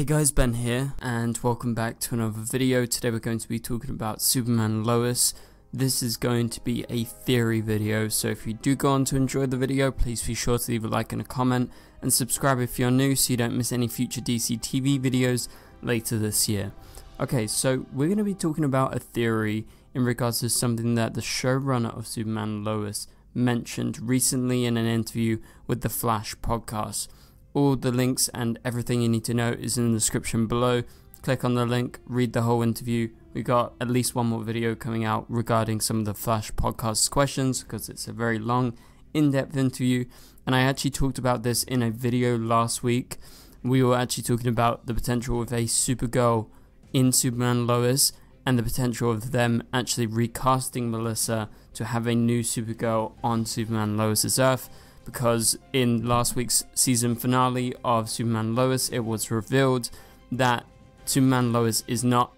Hey guys, Ben here, and welcome back to another video. Today we're going to be talking about Superman Lois. This is going to be a theory video, so if you do go on to enjoy the video, please be sure to leave a like and a comment, and subscribe if you're new so you don't miss any future DC TV videos later this year. Okay, so we're going to be talking about a theory in regards to something that the showrunner of Superman Lois mentioned recently in an interview with the Flash podcast. All the links and everything you need to know is in the description below. Click on the link, read the whole interview. We got at least one more video coming out regarding some of the Flash podcast questions because it's a very long, in depth interview. And I actually talked about this in a video last week. We were actually talking about the potential of a Supergirl in Superman Lois and the potential of them actually recasting Melissa to have a new Supergirl on Superman Lois's Earth because in last week's season finale of Superman Lois, it was revealed that Superman Lois is not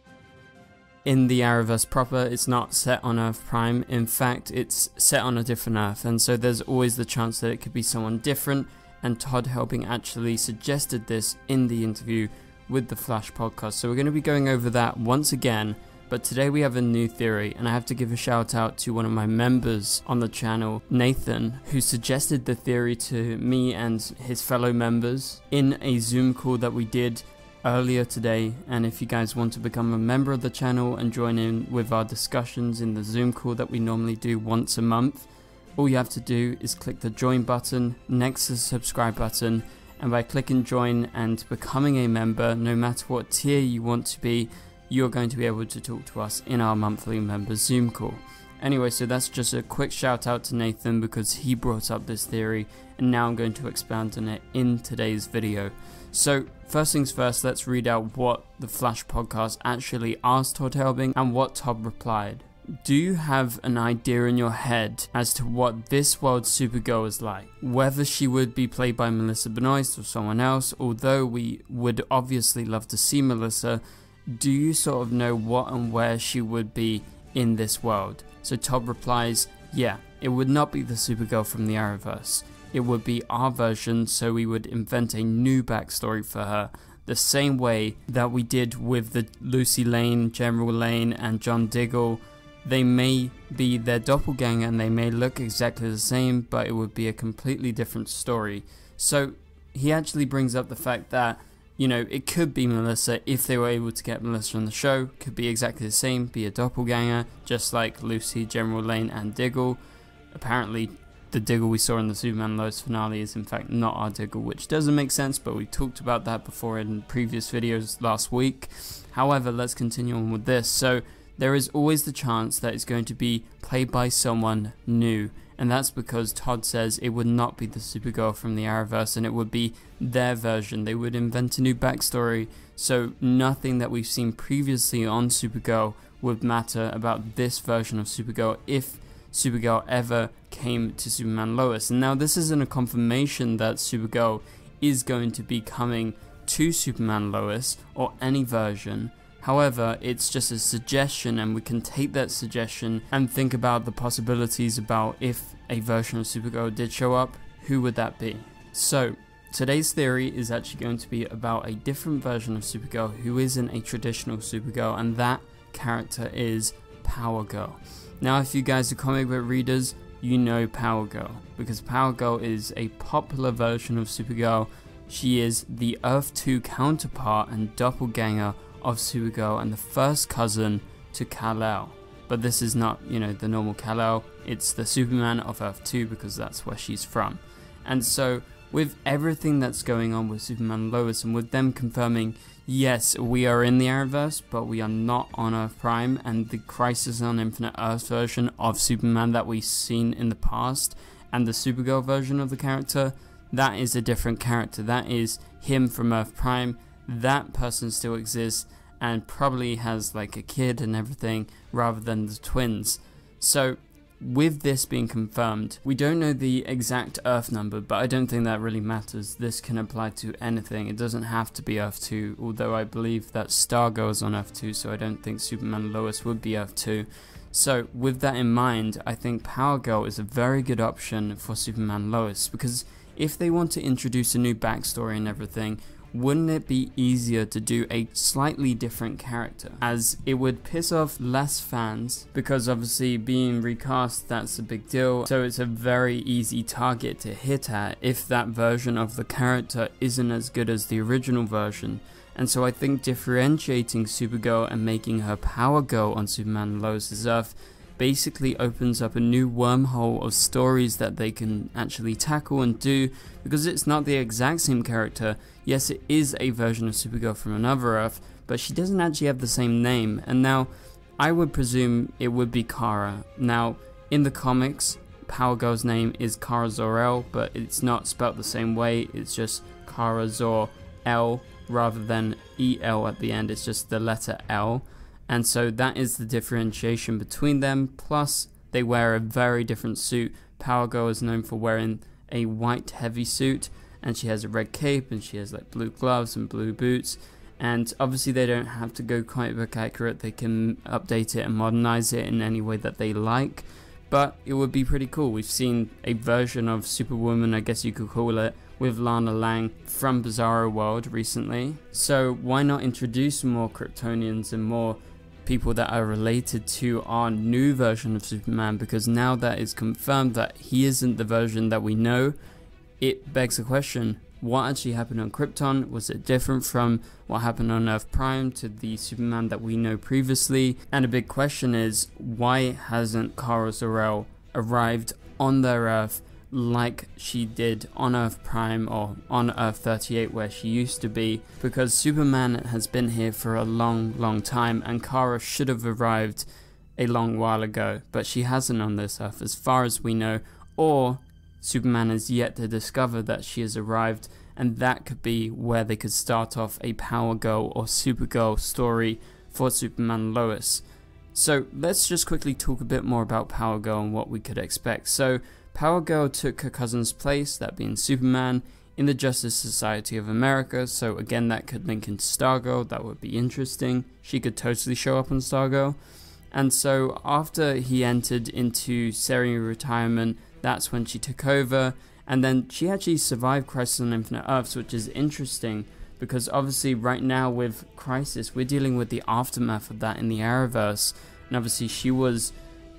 in the Arrowverse proper. It's not set on Earth Prime. In fact, it's set on a different Earth, and so there's always the chance that it could be someone different. And Todd Helbing actually suggested this in the interview with the Flash podcast. So we're going to be going over that once again but today we have a new theory, and I have to give a shout out to one of my members on the channel, Nathan, who suggested the theory to me and his fellow members in a Zoom call that we did earlier today. And if you guys want to become a member of the channel and join in with our discussions in the Zoom call that we normally do once a month, all you have to do is click the join button next to the subscribe button. And by clicking join and becoming a member, no matter what tier you want to be, you're going to be able to talk to us in our monthly members Zoom call. Anyway, so that's just a quick shout out to Nathan because he brought up this theory and now I'm going to expand on it in today's video. So, first things first, let's read out what the Flash podcast actually asked Todd Helbing and what Todd replied. Do you have an idea in your head as to what this world's Supergirl is like? Whether she would be played by Melissa Benoist or someone else, although we would obviously love to see Melissa, do you sort of know what and where she would be in this world? So Todd replies, yeah, it would not be the Supergirl from the Arrowverse. It would be our version, so we would invent a new backstory for her, the same way that we did with the Lucy Lane, General Lane, and John Diggle. They may be their doppelganger and they may look exactly the same, but it would be a completely different story. So he actually brings up the fact that you know, it could be Melissa if they were able to get Melissa on the show. Could be exactly the same, be a doppelganger, just like Lucy, General Lane, and Diggle. Apparently, the Diggle we saw in the Superman Lois finale is in fact not our Diggle, which doesn't make sense, but we talked about that before in previous videos last week. However, let's continue on with this. So, there is always the chance that it's going to be played by someone new and that's because Todd says it would not be the Supergirl from the Arrowverse and it would be their version. They would invent a new backstory, so nothing that we've seen previously on Supergirl would matter about this version of Supergirl if Supergirl ever came to Superman Lois. And now this isn't a confirmation that Supergirl is going to be coming to Superman Lois or any version However, it's just a suggestion, and we can take that suggestion and think about the possibilities about if a version of Supergirl did show up, who would that be? So, today's theory is actually going to be about a different version of Supergirl who isn't a traditional Supergirl, and that character is Power Girl. Now, if you guys are comic book readers, you know Power Girl, because Power Girl is a popular version of Supergirl. She is the Earth 2 counterpart and doppelganger of Supergirl and the first cousin to Kal-El. But this is not, you know, the normal Kal-El. It's the Superman of Earth 2 because that's where she's from. And so, with everything that's going on with Superman Lois and with them confirming, yes, we are in the Arrowverse, but we are not on Earth Prime, and the Crisis on Infinite Earth version of Superman that we've seen in the past, and the Supergirl version of the character, that is a different character. That is him from Earth Prime that person still exists and probably has like a kid and everything rather than the twins. So, with this being confirmed, we don't know the exact Earth number, but I don't think that really matters. This can apply to anything. It doesn't have to be Earth 2, although I believe that Stargirl is on Earth 2, so I don't think Superman Lois would be Earth 2. So, with that in mind, I think Power Girl is a very good option for Superman Lois because if they want to introduce a new backstory and everything, wouldn't it be easier to do a slightly different character? As it would piss off less fans, because obviously being recast, that's a big deal. So it's a very easy target to hit at if that version of the character isn't as good as the original version. And so I think differentiating Supergirl and making her Power Girl on Superman Lois' Earth basically opens up a new wormhole of stories that they can actually tackle and do because it's not the exact same character. Yes, it is a version of Supergirl from another Earth, but she doesn't actually have the same name. And now, I would presume it would be Kara. Now, in the comics, Power Girl's name is Kara Zor-L, but it's not spelt the same way. It's just Kara Zor-L rather than EL at the end. It's just the letter L. And so that is the differentiation between them. Plus, they wear a very different suit. Power Girl is known for wearing a white heavy suit, and she has a red cape, and she has like blue gloves and blue boots. And obviously, they don't have to go comic book accurate, they can update it and modernize it in any way that they like. But it would be pretty cool. We've seen a version of Superwoman, I guess you could call it, with Lana Lang from Bizarro World recently. So, why not introduce more Kryptonians and more people that are related to our new version of Superman because now that it's confirmed that he isn't the version that we know, it begs the question what actually happened on Krypton? Was it different from what happened on Earth Prime to the Superman that we know previously? And a big question is why hasn't Kara Zor-El arrived on their Earth like she did on Earth Prime or on Earth 38 where she used to be because Superman has been here for a long, long time and Kara should have arrived a long while ago, but she hasn't on this Earth as far as we know, or Superman is yet to discover that she has arrived and that could be where they could start off a Power Girl or Supergirl story for Superman Lois. So let's just quickly talk a bit more about Power Girl and what we could expect. So Power Girl took her cousin's place, that being Superman, in the Justice Society of America, so again that could link into Stargirl, that would be interesting. She could totally show up on Stargirl. And so after he entered into semi-retirement, that's when she took over, and then she actually survived Crisis on Infinite Earths, which is interesting because obviously right now with Crisis, we're dealing with the aftermath of that in the Arrowverse, and obviously she was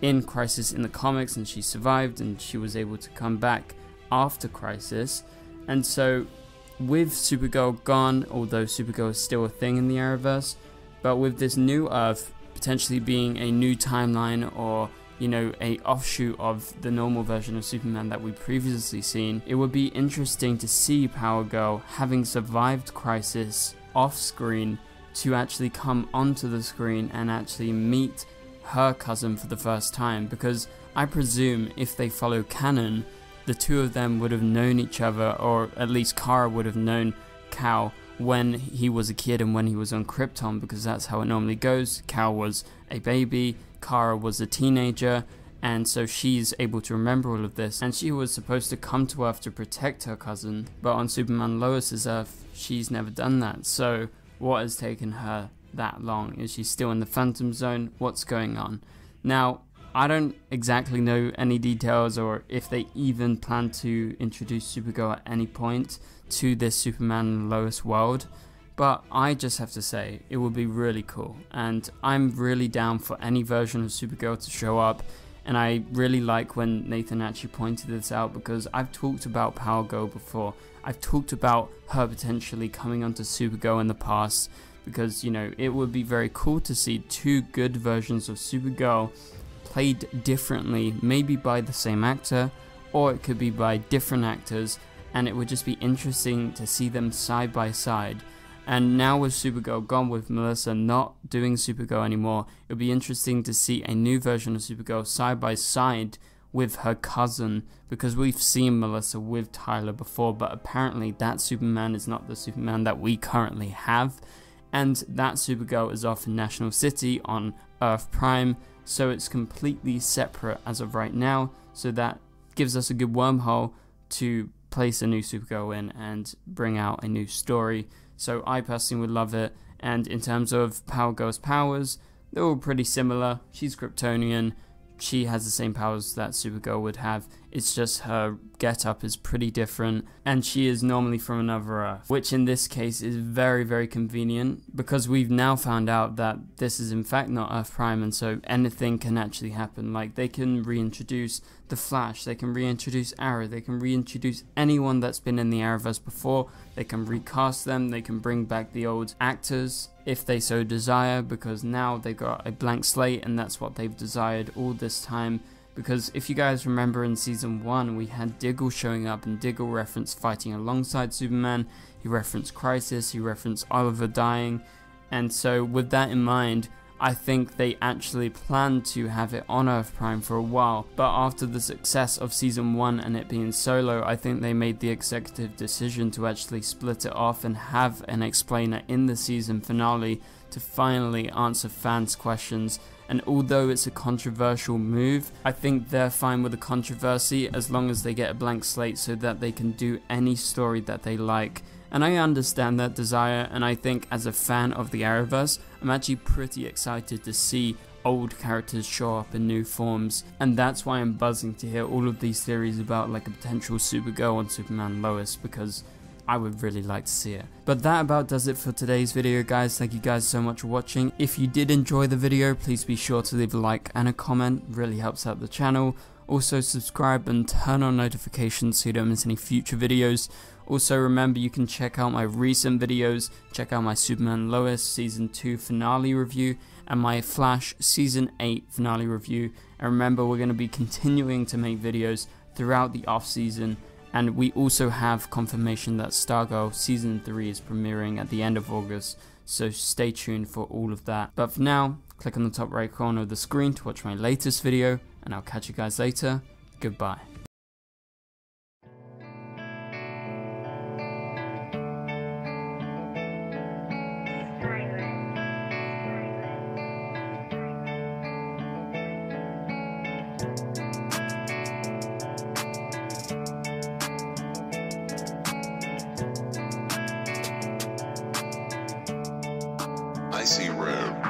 in Crisis in the comics and she survived and she was able to come back after Crisis. And so with Supergirl gone, although Supergirl is still a thing in the Arrowverse, but with this new Earth potentially being a new timeline or you know a offshoot of the normal version of Superman that we've previously seen, it would be interesting to see Power Girl having survived Crisis off screen to actually come onto the screen and actually meet her cousin for the first time because I presume if they follow canon, the two of them would have known each other, or at least Kara would have known Kal when he was a kid and when he was on Krypton because that's how it normally goes. Kal was a baby, Kara was a teenager, and so she's able to remember all of this. And she was supposed to come to Earth to protect her cousin, but on Superman Lois's Earth, she's never done that. So, what has taken her that long? Is she still in the Phantom Zone? What's going on? Now, I don't exactly know any details or if they even plan to introduce Supergirl at any point to this Superman and Lois world, but I just have to say it would be really cool. And I'm really down for any version of Supergirl to show up. And I really like when Nathan actually pointed this out because I've talked about Power Girl before. I've talked about her potentially coming onto Supergirl in the past because you know it would be very cool to see two good versions of Supergirl played differently, maybe by the same actor, or it could be by different actors, and it would just be interesting to see them side by side. And now with Supergirl gone, with Melissa not doing Supergirl anymore, it would be interesting to see a new version of Supergirl side by side with her cousin because we've seen Melissa with Tyler before, but apparently that Superman is not the Superman that we currently have and that Supergirl is off in National City on Earth Prime, so it's completely separate as of right now, so that gives us a good wormhole to place a new Supergirl in and bring out a new story. So I personally would love it, and in terms of Power Girl's powers, they're all pretty similar. She's Kryptonian, she has the same powers that Supergirl would have. It's just her getup is pretty different, and she is normally from another Earth, which in this case is very, very convenient because we've now found out that this is in fact not Earth Prime, and so anything can actually happen. Like they can reintroduce the Flash, they can reintroduce Arrow, they can reintroduce anyone that's been in the Arrowverse before, they can recast them, they can bring back the old actors if they so desire, because now they've got a blank slate, and that's what they've desired all this time because if you guys remember in season 1 we had Diggle showing up and Diggle referenced fighting alongside Superman, he referenced Crisis, he referenced Oliver dying, and so with that in mind, I think they actually planned to have it on Earth Prime for a while, but after the success of season 1 and it being solo, I think they made the executive decision to actually split it off and have an explainer in the season finale to finally answer fans' questions and although it's a controversial move, I think they're fine with the controversy as long as they get a blank slate so that they can do any story that they like. And I understand that desire, and I think as a fan of the Arrowverse, I'm actually pretty excited to see old characters show up in new forms, and that's why I'm buzzing to hear all of these theories about like a potential Supergirl and Superman Lois because I would really like to see it. But that about does it for today's video guys, thank you guys so much for watching. If you did enjoy the video, please be sure to leave a like and a comment, really helps out the channel. Also subscribe and turn on notifications so you don't miss any future videos. Also remember you can check out my recent videos, check out my Superman Lois Season 2 finale review and my Flash Season 8 finale review. And remember we're going to be continuing to make videos throughout the off season and we also have confirmation that Stargirl Season 3 is premiering at the end of August, so stay tuned for all of that. But for now, click on the top right corner of the screen to watch my latest video, and I'll catch you guys later. Goodbye. I see red.